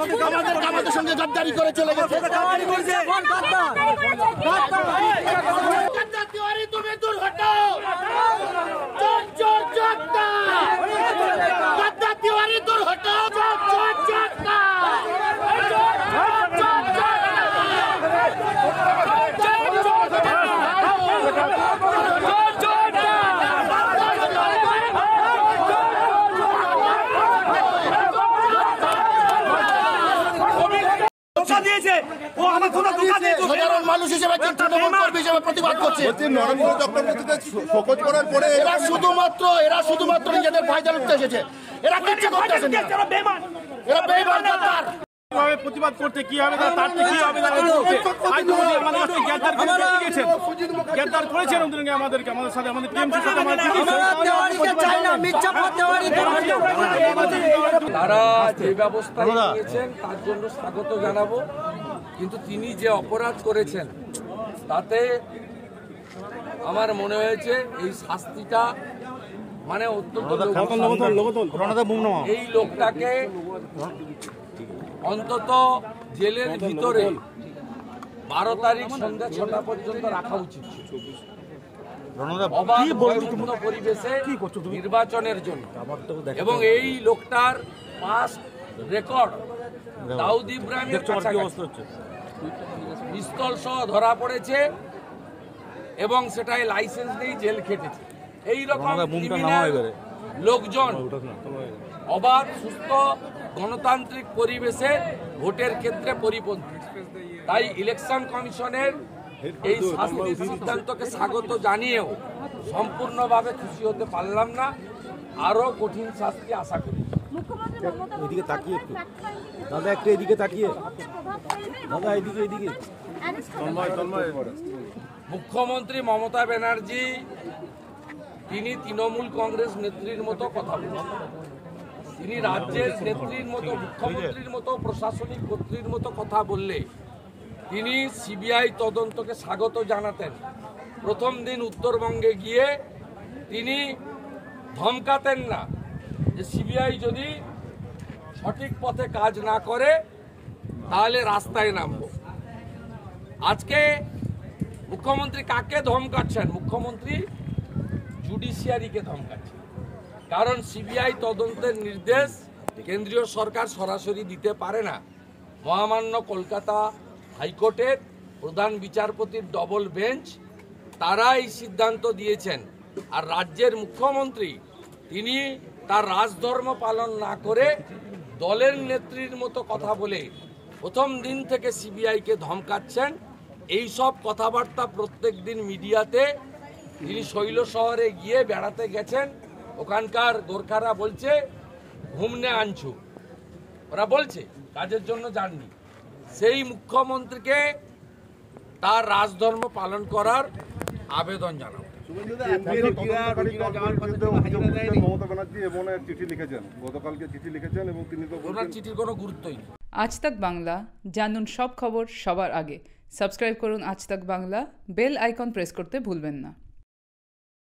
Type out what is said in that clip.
আমাদের আমাদের সঙ্গে গাদ্দারি করে চলে গেছে। তুমি দূর হটাও। ও আমার দিয়েছে। সাধারণ মানুষ হিসেবে তৃণমূল কর্মী হিসেবে প্রতিবাদ করছে। নরেন্দ্র চক্রবর্তীকে শোকজ করার পরে এরা শুধুমাত্র এরা শুধুমাত্র নিজেদের ফায়দা লুটতে এসেছে। এরা কিচ্ছু করতে আসেনি। এরা বেইমান প্রতিবাদ করতে কি হবে তার কি হবে আমাদের কাছে গ্রেপ্তার করে নিয়ে গ্রেপ্তার করেছেন ওদেরকে আমাদেরকে আমাদের সাথে আমাদের আমাদের তারা যে ব্যবস্থা নিয়েছেন তার জন্য স্বাগত জানাব। কিন্তু তিনি যে অপরাধ করেছেন তাতে আমার মনে হয়েছে এই শাস্তিটা মানে অত্যন্ত এই লোকটাকে অন্তত জেলের ভিতরে বারো তারিখ সন্ধ্যা ছটা পর্যন্ত রাখা উচিত পরিবেশে নির্বাচনের জন্য। এবং এই লোকটার পাস্ট রেকর্ড দাউদ ইব্রাহিমের কাছাকাছি। পিস্তল সহ ধরা পড়েছে এবং সেটাই লাইসেন্স নেই জেল খেটেছে। এই রকম লোকজন অবাধ সুস্থ গণতান্ত্রিক পরিবেশে ভোটের ক্ষেত্রে পরিপন্থী। তাই ইলেকশন কমিশনের এই শাস্তির সিদ্ধান্তকে স্বাগত জানিয়েও সম্পূর্ণভাবে খুশি হতে পারলাম না। আরও কঠিন শাস্তি আশা করি এদিকে তাকিয়ে একটু। দাদা একটু এদিকে তাকিয়ে। দাদা এদিকে এদিকে। মুখ্যমন্ত্রী মমতা ব্যানার্জি তিনি তৃণমূল কংগ্রেস নেত্রীর মতো কথা বলছেন। তিনি রাজ্যের নেত্রীর মতো মুখ্যমন্ত্রীর মতো প্রশাসনিক কর্ত্রীর মতো কথা বললে তিনি সিবিআই তদন্তকে স্বাগত জানাতেন। প্রথম দিন উত্তরবঙ্গে গিয়ে তিনি ধমকাতেন না। যে সিবিআই যদি সঠিক পথে কাজ না করে, তাহলে রাস্তায় নামবো। আজকে মুখ্যমন্ত্রী কাকে ধমকাচ্ছেন? মুখ্যমন্ত্রী জুডিশিয়ারিকে ধমকাচ্ছেন। কারণ সিবিআই তদন্তের নির্দেশ কেন্দ্রীয় সরকার সরাসরি দিতে পারে না। মহামান্য কলকাতা হাইকোর্টের প্রধান বিচারপতির ডবল বেঞ্চ তারা এই সিদ্ধান্ত দিয়েছেন। আর রাজ্যের মুখ্যমন্ত্রী, তিনি তার রাজধর্ম পালন না করে দলের নেত্রীর মতো কথা বলে প্রথম দিন থেকে সিবিআইকে ধমকাচ্ছেন। এই সব কথাবার্তা প্রত্যেক দিন মিডিয়াতে তিনি শৈল শহরে গিয়ে বেড়াতে গেছেন। ওখানকার গোর্খারা বলছে, ঘুমনে আনছু। ওরা বলছে, কাজের জন্য যাননি। সেই মুখ্যমন্ত্রীকে তার রাজধর্ম পালন করার আবেদন জানাব মমতা ব্যানার্জি এমন এক চিঠি লিখেছেন গতকালকে এবং তিনি তো ওনার চিঠির কোনো আজ তাক বাংলা জানুন সব খবর সবার আগে। সাবস্ক্রাইব করুন আজ তাক বাংলা বেল আইকন প্রেস করতে ভুলবেন না।